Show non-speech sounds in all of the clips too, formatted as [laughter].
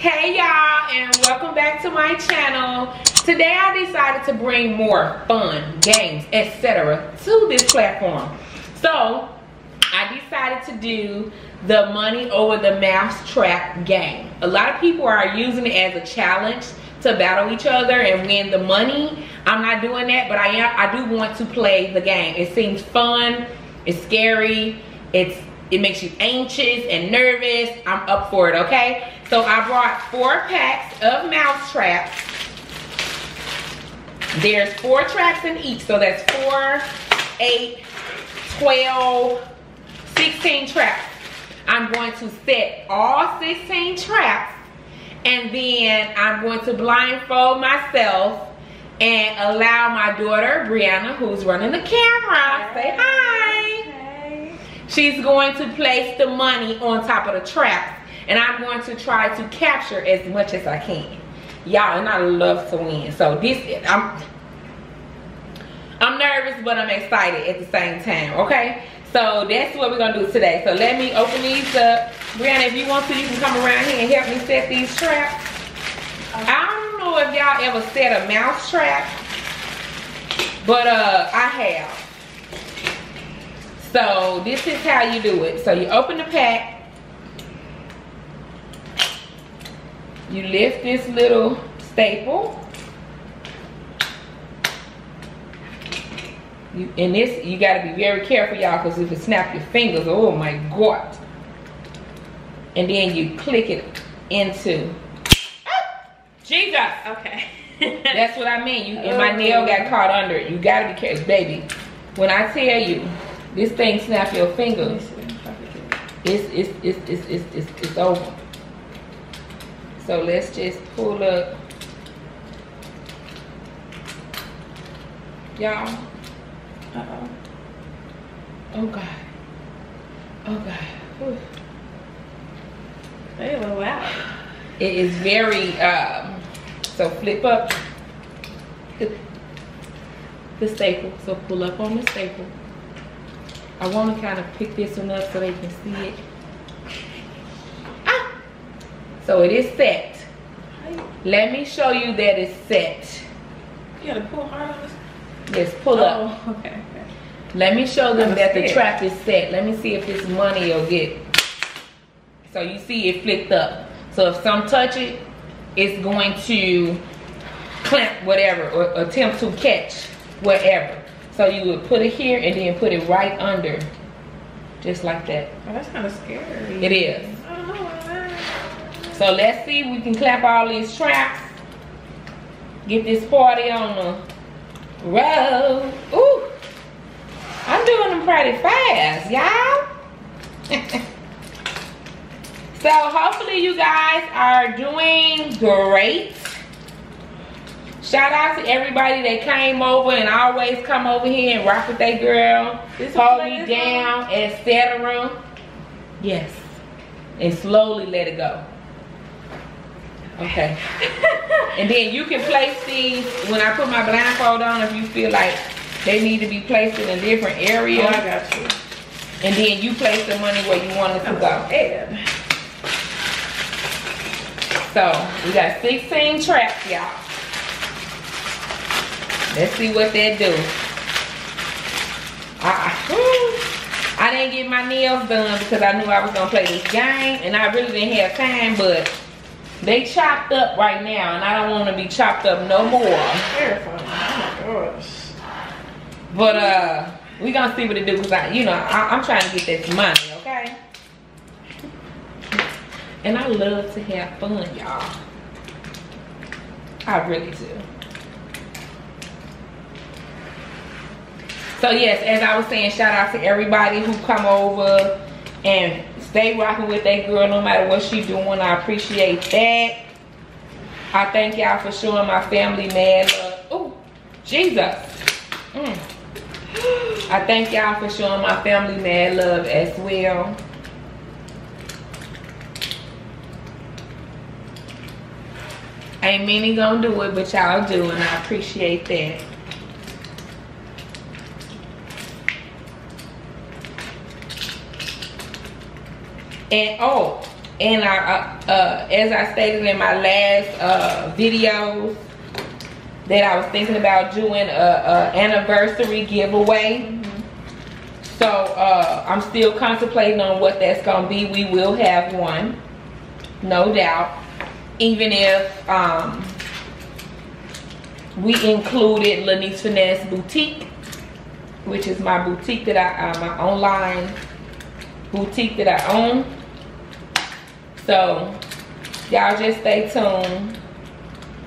Hey y'all and welcome back to my channel. Today I decided to bring more fun, games, etc. to this platform. So I decided to do the money over the mouse trap game. A lot of people are using it as a challenge to battle each other and win the money. I'm not doing that, but I am I do want to play the game. It seems fun, it's scary, it's it makes you anxious and nervous. I'm up for it, okay? So I brought four packs of mouse traps. There's four traps in each, so that's four, eight, 12, 16 traps. I'm going to set all 16 traps and then I'm going to blindfold myself and allow my daughter, Brianna, who's running the camera, say hi. She's going to place the money on top of the traps and I'm going to try to capture as much as I can. Y'all, and I love to win. So this, I'm, I'm nervous, but I'm excited at the same time, okay? So that's what we're gonna do today. So let me open these up. Brianna, if you want to, you can come around here and help me set these traps. I don't know if y'all ever set a mouse trap, but uh, I have. So this is how you do it. So you open the pack. You lift this little staple. You, and this, you gotta be very careful y'all because if it snap your fingers, oh my God. And then you click it into, Ah! Jesus. Okay. [laughs] That's what I mean. You and my nail got caught under it. You gotta be careful, baby. When I tell you, this thing snap your fingers, it's it's it's it's it's it's, it's over. So let's just pull up, y'all. Uh-oh. Oh God. Oh God. A little loud. It is very um. So flip up the, the staple. So pull up on the staple. I want to kind of pick this one up so they can see it. Ah! So it is set. Let me show you that it's set. You gotta pull hard on this. Let's pull up. Oh, [laughs] okay. okay. Let me show them I'm that the trap is set. Let me see if this money will get. So you see it flicked up. So if some touch it, it's going to clamp whatever or attempt to catch whatever. So you would put it here and then put it right under. Just like that. Oh, that's kind of scary. It is. So let's see if we can clap all these traps. Get this party on the road. Ooh. I'm doing them pretty fast, y'all. [laughs] so hopefully you guys are doing great. Shout out to everybody that came over and always come over here and rock with that girl. This hold me down, etc. Yes. And slowly let it go. Okay. and then you can place these when I put my blindfold on if you feel like they need to be placed in a different area. Oh, I got you. And then you place the money where you want it to go. Ed. So we got 16 traps, y'all. Let's see what they do. Ah, I, I didn't get my nails done because I knew I was gonna play this game and I really didn't have time, but they chopped up right now and I don't wanna be chopped up no more. Terrifying. Oh my gosh. But uh, we gonna see what it do because I, you know, I, I'm trying to get this money, okay? And I love to have fun, y'all. I really do. So yes, as I was saying, shout out to everybody who come over and stay rocking with that girl no matter what she doing. I appreciate that. I thank y'all for showing my family mad love. Oh, Jesus. Mm. I thank y'all for showing my family mad love as well. Ain't many gonna do it, but y'all do, and I appreciate that. And oh, and I, uh, uh, as I stated in my last uh, videos, that I was thinking about doing a, a anniversary giveaway. So uh, I'm still contemplating on what that's gonna be. We will have one, no doubt. Even if um, we included Lynyce Finesse Boutique, which is my boutique that I, uh, my online boutique that I own. So y'all just stay tuned.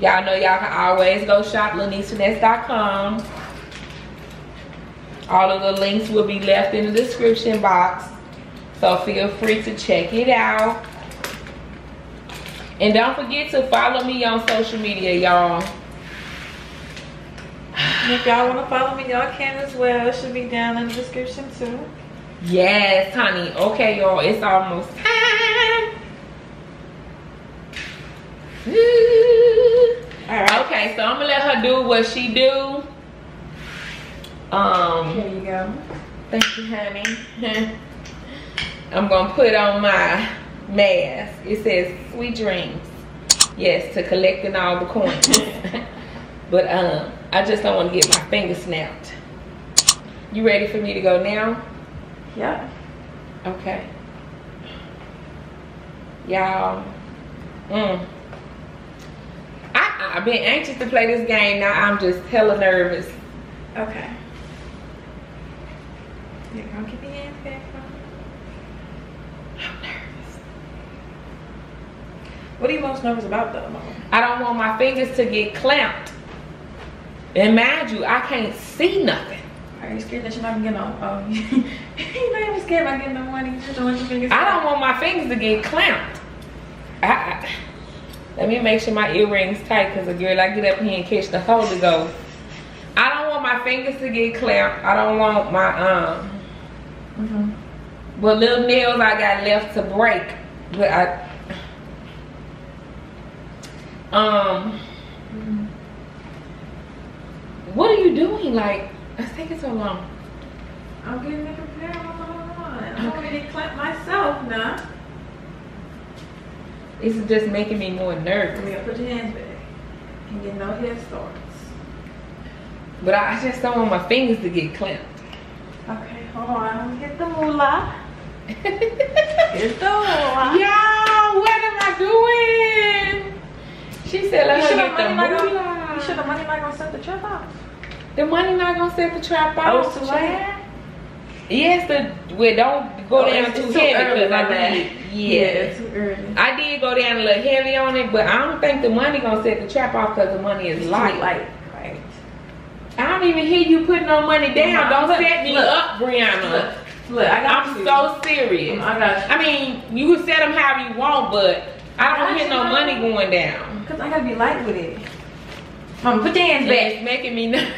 Y'all know y'all can always go shop LynyceFinesse.com. All of the links will be left in the description box. So feel free to check it out. And don't forget to follow me on social media, y'all. If y'all want to follow me, y'all can as well. It should be down in the description too. Yes, honey. Okay, y'all. It's almost time. Okay, so I'm gonna let her do what she do. Um, Here you go. thank you, honey. [laughs] I'm gonna put on my mask. It says "Sweet Dreams." Yes, to collecting all the coins. [laughs] but um, I just don't want to get my finger snapped. You ready for me to go now? Yeah. Okay. Y'all. Mm. I've been anxious to play this game. Now I'm just hella nervous. Okay. You're gonna get the hands back. I'm nervous. What are you most nervous about though, Mama? I don't want my fingers to get clamped. And mind you, I can't see nothing. Are you scared that you're not gonna get no? Oh, [laughs] you're even scared about getting no money. You're just doing your fingers. I don't want my fingers to get clamped. I, I, let me make sure my earrings tight because a girl I get up here and catch the Holy Ghost. I don't want my fingers to get clamped. I don't want my um Mm-hmm. what little nails I got left to break. But I um what are you doing? Like it's taking so long. I'm getting it prepared. I'm gonna get clapped myself now. This is just making me more nervous. put your hands back and get no head starts. But I just don't want my fingers to get clamped. Okay, hold on. Get the moolah. [laughs] Get the moolah. Y'all, what am I doing? She said let You her sure the get the money not gonna, you sure the money not gonna set the trap off? The money not gonna set the trap Oh, off. too child. Yes, the well, don't go Oh, down too heavy because I did. Yeah. it's too early. I did go down a little heavy on it, but I don't think the money gonna set the trap off because the money is light. light. Right. I don't even hear you putting no money down. Don't Look, set me look. up, Brianna. Look, look, I got I'm you. so serious. I got you. I mean, you can set them however you want, but I don't Got hear no money going down. Cause I gotta be light with it. Mama, put your hands And back. It's making me [laughs] nervous.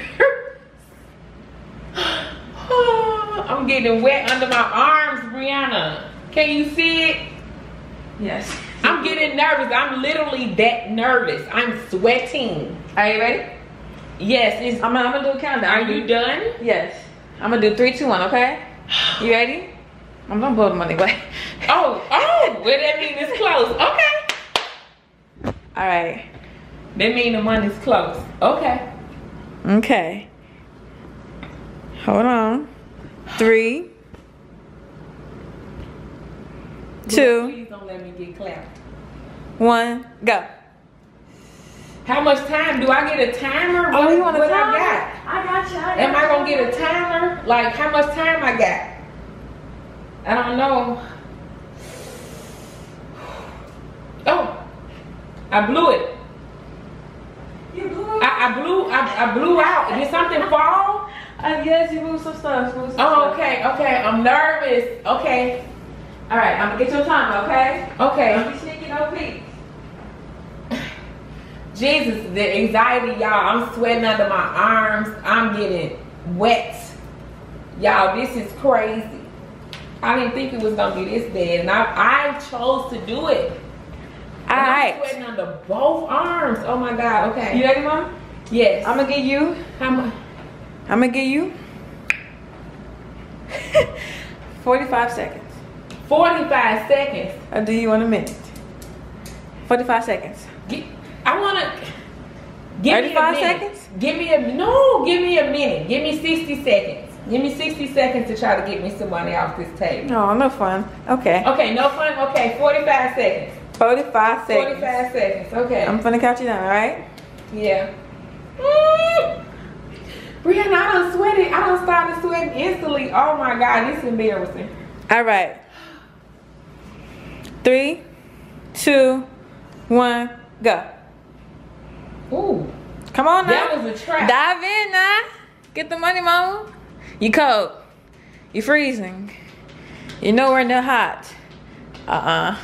[sighs] I'm getting wet under my arms, Brianna. Can you see it? Yes. I'm getting nervous. I'm literally that nervous. I'm sweating. Are you ready? Yes. I'm gonna, I'm gonna do a countdown. Are you done? Yes. I'm gonna do three, two, one. Okay. You ready? I'm gonna blow the money away. [laughs] Oh, oh, well that means it's close. Okay. All right. That means the money's close. Okay. Okay. Hold on. Three. Two. Please don't let me get clapped. One. Go. How much time do I get a timer? Oh, you want a what time? I got? I got you. I Am I gonna get a timer? Like how much time I got? I don't know. Oh, I blew it. You blew I, I blew. I, I blew out. Did something [laughs] fall? I guess you moved some stuff. Moved some Oh, stuff. okay, okay. I'm nervous. Okay, All right. I'm gonna get your time. Okay. okay. Don't be no peeks. Jesus, the anxiety, y'all. I'm sweating under my arms. I'm getting wet. Y'all, this is crazy. I didn't think it was gonna be this bad, and I, I chose to do it. All And I'm sweating under both arms. Oh my God. Okay. You ready, mom? Yes. I'm gonna get you. How much? I'm gonna get you [laughs] 45 seconds. 45 seconds. Or do you want a minute? 45 seconds. Gi- I want to. Give me a 35 minute. seconds? Give me a no. Give me a minute. Give me 60 seconds. Give me 60 seconds to try to get me some money off this table. No, no fun. Okay. Okay, no fun. Okay, 45 seconds. 45 seconds. 45 seconds. Okay. I'm gonna count you down, alright? yeah. Mm. [laughs] Brianna, I don't sweat it. I don't start to sweat instantly. Oh my God, this is embarrassing. Alright. Three, two, one, go. Ooh, Come on now. that was a trap. Dive in now. Get the money, mama. You cold. You freezing. You nowhere near hot. Uh-uh.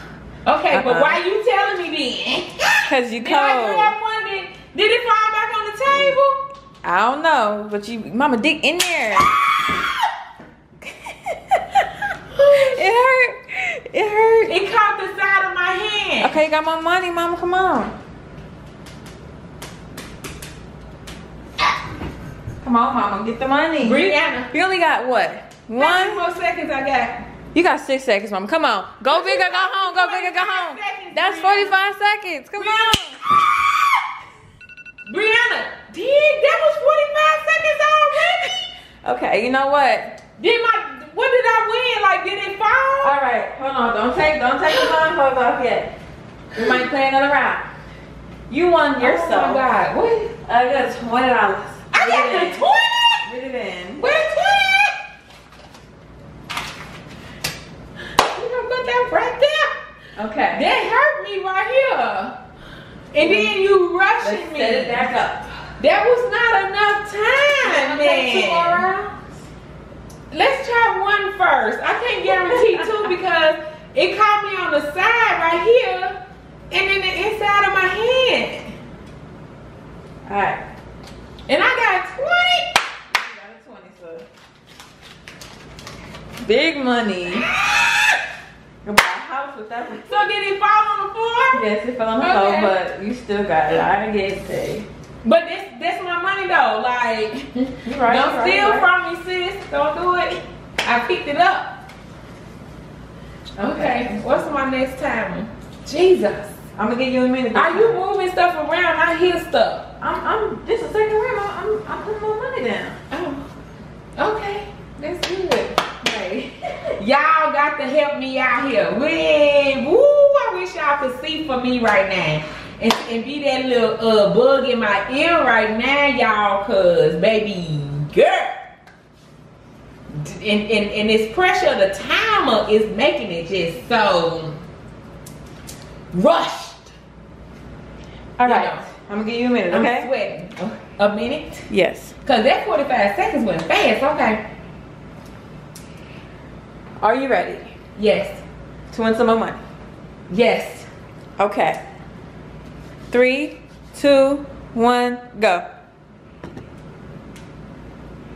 okay, but Uh-uh. why you telling me then? Cause you [laughs] Did I cold. one? Did, did it fall back on the table? I don't know, but you, mama, dig in there. [laughs] it hurt. It hurt. It caught the side of my hand. Okay, you got my money, mama. Come on. Come on, mama. Get the money. Brianna, You only got what? One? more seconds I got? You got six seconds, mama. Come on. Go bigger, go home. Go bigger, go home. seconds, That's Brianna. 45 seconds. Come on. [laughs] Brianna, did that was 45 seconds already? Okay, you know what? Did my what did I win? Like did it fall? All right, hold on. Don't take don't take the blindfolds off yet. We might play another round. You won yourself. Oh my God, what? I got twenty dollars. I got the 20? Read it in. Where's 20? You gonna put that right there? Okay. That hurt me right here. And then you rushing Let's me. set it back up. That was not enough time, Take two more man. Let's try one first. I can't guarantee two [laughs] because it caught me on the side right here and then the inside of my hand. All right. And I got 20. You got a twenty, so. Big money. [laughs] Buy a house with that. So did it fall on the floor? Yes, it fell on the Okay. floor, but you still got it. I get it. paid. But this that's my money though. Like [laughs] right. don't right, steal right. from me, sis. Don't do it. I picked it up. Okay. What's my next time? Jesus. I'm gonna give you a minute. this Are you moving stuff around? I hear stuff. I'm, I'm, this is second round. I'm, I'm, I'm putting more money down. Oh, okay. That's good. Right. [laughs] Y'all got to help me out here. Wait, woo, I wish y'all could see for me right now. And, and be that little uh, bug in my ear right now, y'all, cause baby girl. And, and, and this pressure of the timer is making it just so rushed. All You know. I'm gonna give you a minute, I'm okay? sweating. A minute? Yes. Cause that 45 seconds went fast. Okay. Are you ready Yes. to win some more money? Yes. Okay. Three, two, one, go.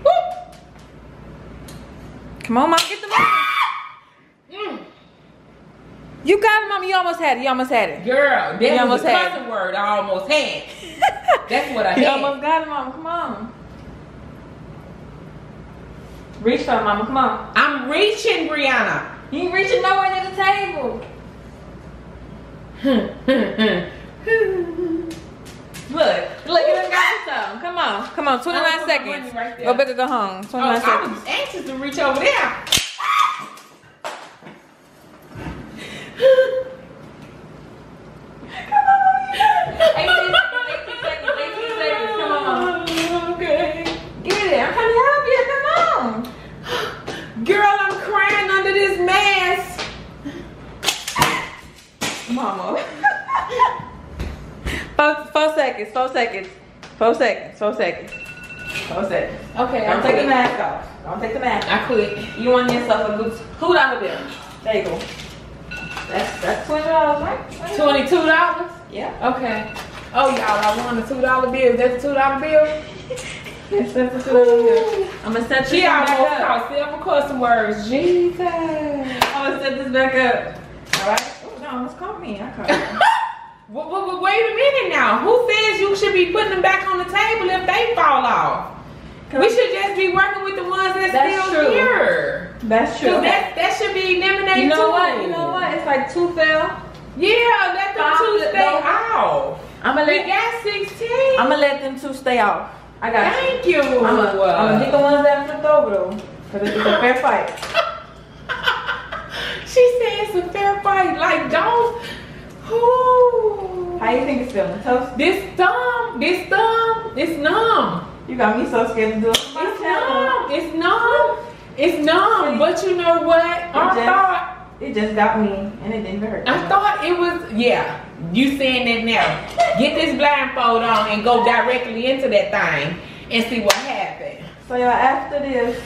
Woo! Come on, mom, get the money. You got it, mama. You almost had it. You almost had it. Girl, that You was almost a had cussing word I almost had. [laughs] That's what I you had. almost got it, mama. Come on. Reach for it, mama. Come on. I'm reaching, Brianna. You ain't reaching nowhere near the table. [laughs] Look, look, you done got some. Come on, come on. 29 I'm gonna put my seconds. right. Go bigger, go home. 29 oh, I seconds. was anxious to reach over there. Four, four seconds, four seconds, four seconds, four seconds, four seconds. Okay, Don't I'm take the mask off. Don't take the mask I quit. You won yourself a good two dollar bill. There you go. That's that's twenty dollars, right? Twenty-two dollars. Yeah. Okay. Oh, y'all, I won a two dollar bill. That's a two dollar bill. [laughs] That's a two dollar bill. I'm gonna set She this back almost up. caught several cussing words. Jesus. I'm gonna set this back up. All right. Oh no, almost caught me. I caught you. [laughs] Wait, wait, wait a minute now. Who says you should be putting them back on the table if they fall off? We should just be working with the ones that's, That's still true. here. That's true. That, that should be eliminated You know too. what? You know what? It's like two fell. Yeah, let them two stay off. I'm gonna let. We got 16. I'm gonna let them two stay off. I got you. Thank you. I'm gonna, I'm get the ones that flipped over though, cause it's a fair fight. [laughs] she said it's a fair fight. Like, don't. Ooh. How you think it's feeling? Toast? This thumb, this thumb, it's numb. You got me so scared to do it. It's numb. It's numb. It's numb. But you know what? I thought It just got me, and it didn't hurt. I thought it was yeah. You saying that now. Get this blindfold on and go directly into that thing and see what happened. So y'all, after this,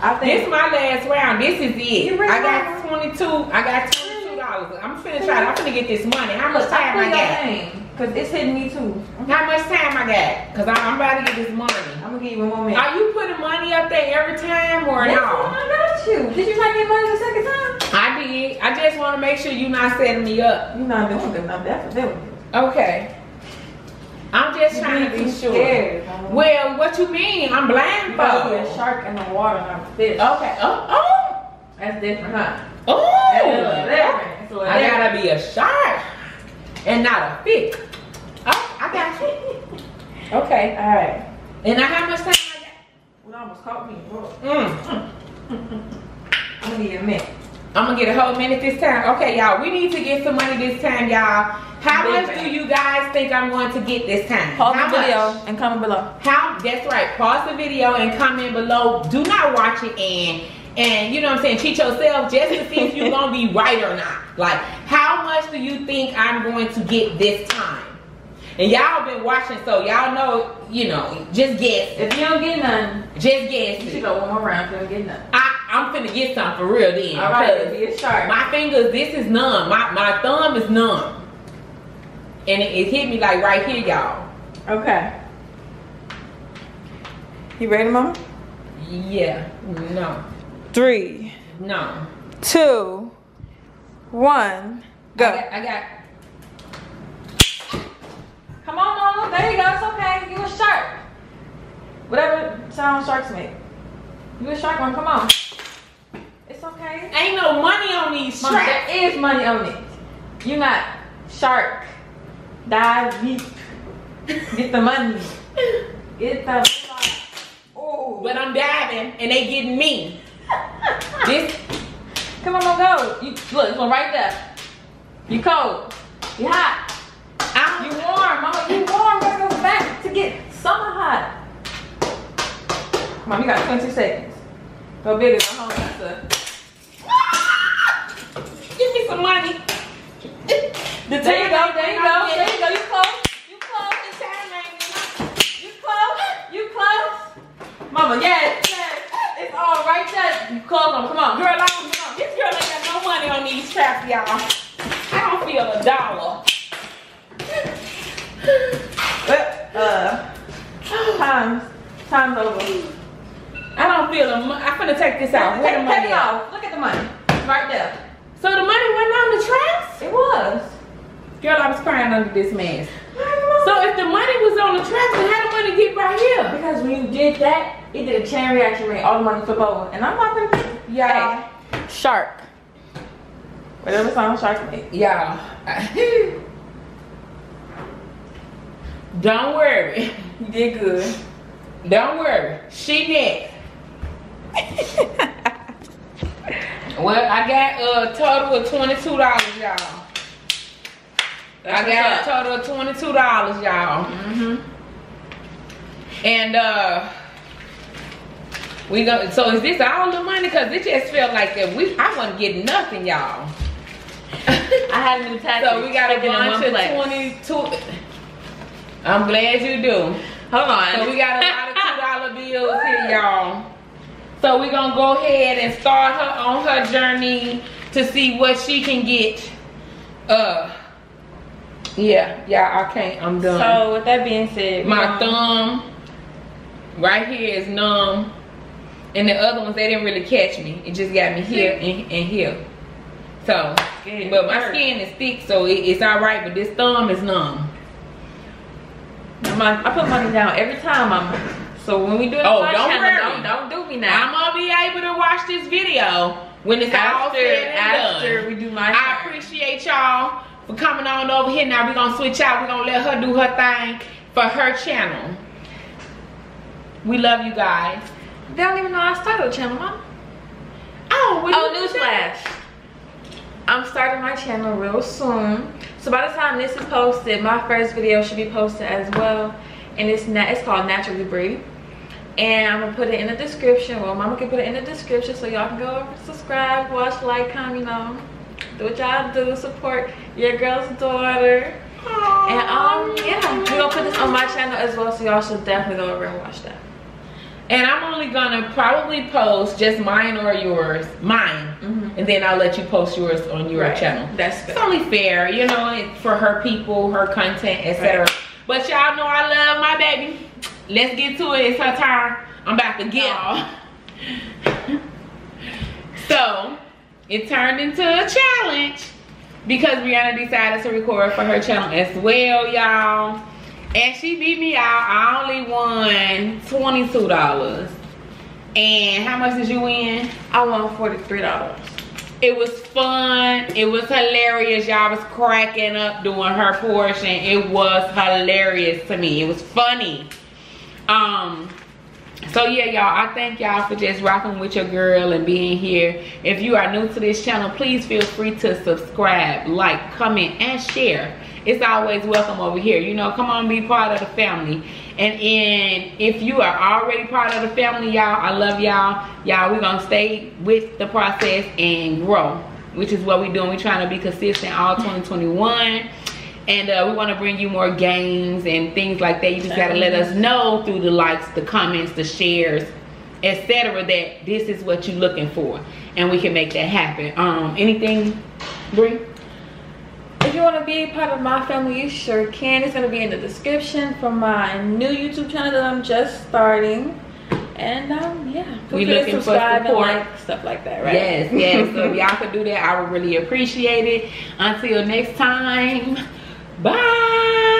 I think This is my last round. This is it. Really I got 22. I got 22 dollars. I'm finna try. I'm finna get this money. How much time I got? Cause it's hitting me too. How much time I got? Cause I'm about to get this money. I'm gonna give you one more minute. Are you putting money up there every time or Yes, no? I got you. Did you try to get money the second time? I did. I just want to make sure you're not setting me up. You're not doing good enough. That's what were. Okay. I'm just You trying to be sure. scared. Well, what you mean? I'm You gotta a shark in the water, not a fish. Okay. Oh, oh, That's different, huh? oh. That's different. I gotta be a shark and not a fish. Oh, I got you. Okay. All right. And now how much time I Well, almost caught me. Got? Mm. I'm gonna give you a minute. I'm gonna get a whole minute this time. Okay, y'all. We need to get some money this time, y'all. How Big much do you guys think I'm going to get this time? Pause How the video much? and comment below. How? That's right. Pause the video and comment below. Do not watch it and and you know what I'm saying. Cheat yourself just to see if you're [laughs] gonna be right or not. Like, how much do you think I'm going to get this time? And y'all been watching, so y'all know. You know, just guess. If you don't get none, Just guess. you should go one more round if you don't get none. I, I'm finna get some for real then. All right, be a shark. My fingers, this is numb. My my thumb is numb. And it, it hit me like right here, y'all. Okay. You ready, mama? Yeah. No. Three, No. two, one, go. I got, I got Come on, mama. There you go. It's okay. You a shark. Whatever sound sharks make. You a shark one. Come on. It's okay. ain't no money on these Mama, straps. there is money on it. You not shark. Dive deep. Get the money. Get the Oh. But I'm diving and they getting me. This Come on, mama, go. You look, it's one right there. You cold. You hot. I'm You warm, mama. You warm. Gotta go back to get summer hot. Mom, you got 20 seconds. Go bigger. Go home. That's [laughs] give me some money. [laughs] The There you go. There you go. There you go. You close. You close. The time You close. You close. Mama, yes. It's right there. You close them. Come on. Girl, I don't know. This girl ain't got no money on these traps, y'all. I don't feel a dollar. Well, uh, time's, time's over. I don't feel the money. I'm gonna take this out. Where Take, the money take it off. Look at the money. Right there. So the money wasn't on the traps? It was. Girl, I was crying under this mess. So if the money was on the traps, then how the money get right here? Because when you did that, it did a chain reaction, made all the money flip over. And I'm not gonna Y'all. Hey, shark. Whatever song shark make. Y'all. Don't worry. You did good. Don't worry. She next. Well, I got a total of twenty-two dollars, y'all. I got a total of twenty-two dollars, y'all. Mm-hmm. And uh we go so is this all the money? Cause it just felt like that we I wasn't getting nothing, y'all. [laughs] I had a new tattoo. so we got a bunch of twenty-two. I'm glad you do. Hold on. So we got a lot of two dollar [laughs] bills here, y'all. So we're gonna go ahead and start her on her journey to see what she can get. Uh yeah, yeah, I can't. I'm done. So with that being said, My um, thumb right here is numb. And the other ones they didn't really catch me. It just got me here hmm. and, and here. So Skin but my hurt. skin is thick, so it, it's alright, but this thumb is numb. Like, I put money down every time I'm So when we do it Oh, my don't channel, don't, don't do me now. I'm gonna be able to watch this video when it's all after after we do my I appreciate y'all for coming on over here. Now we're gonna switch out. We're gonna let her do her thing for her channel. We love you guys. They don't even know I started a channel, mom. Oh, Oh, newsflash. I'm starting my channel real soon. So by the time this is posted, my first video should be posted as well. And it's na it's called Naturally Breathe. And I'm gonna put it in the description. Well, mama can put it in the description so y'all can go over, subscribe, watch, like, comment, you know. Do what y'all do, support your girl's daughter. And um, yeah, we're gonna put this on my channel as well, so y'all should definitely go over and watch that. And I'm only gonna probably post just mine or yours, mine, Mhm. and then I'll let you post yours on your Right. channel. That's It's only fair, you know, it- for her people, her content, etc. Right. But y'all know I love my baby. Let's get to it. It's her turn. I'm about to get Aw. [laughs] so it turned into a challenge because Brianna decided to record for her channel as well, y'all. And she beat me out. I only won $22. And how much did you win? I won $43. It was fun. It was hilarious. Y'all was cracking up doing her portion. It was hilarious to me. It was funny. Um, so yeah, y'all, I thank y'all for just rocking with your girl and being here. If you are new to this channel, please feel free to subscribe, like, comment, and share. It's always welcome over here. You know, come on, be part of the family. And if you are already part of the family, y'all, I love y'all. Y'all, we're gonna stay with the process and grow, which is what we're doing. We're trying to be consistent all 2021. And uh, we want to bring you more games and things like that. You just gotta let us know through the likes, the comments, the shares, etc. That this is what you're looking for, and we can make that happen. Um, anything, Bree? If you want to be part of my family, you sure can. It's going to be in the description for my new YouTube channel that I'm just starting. And um, yeah, feel We looking for subscribe and support. like stuff like that, right? Yes, yes. so if [laughs] y'all could do that, I would really appreciate it. Until next time, bye.